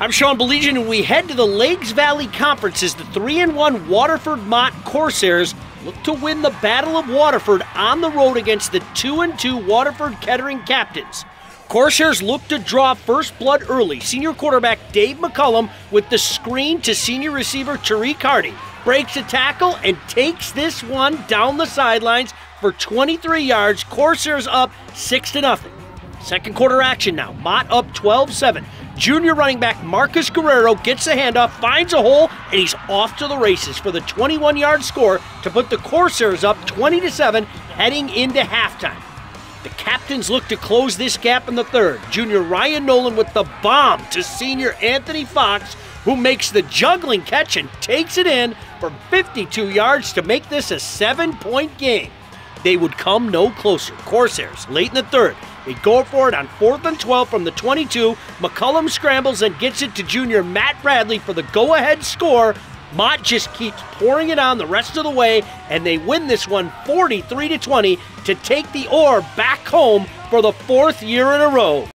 I'm Sean Baligian, and we head to the Lakes Valley Conference as the 3 and 1 Waterford Mott Corsairs look to win the Battle of Waterford on the road against the 2 and 2 Waterford Kettering Captains. Corsairs look to draw first blood early. Senior quarterback Dave McCullum with the screen to senior receiver Tariq Hardy. Breaks a tackle and takes this one down the sidelines for 23 yards. Corsairs up 6 to nothing. Second quarter action now. Mott up 12 7. Junior running back Marcus Guerrero gets the handoff, finds a hole, and he's off to the races for the 21 yard score to put the Corsairs up 20 7 heading into halftime. The captains look to close this gap in the third. Junior Ryan Nolan with the bomb to senior Anthony Fox, who makes the juggling catch and takes it in for 52 yards to make this a seven point game. They would come no closer. Corsairs late in the third they go for it on 4th and 12 from the 22. McCullum scrambles and gets it to junior Matt Bradley for the go ahead score. Mott just keeps pouring it on the rest of the way, and they win this one 43 to 20 to take the Orr back home for the fourth year in a row.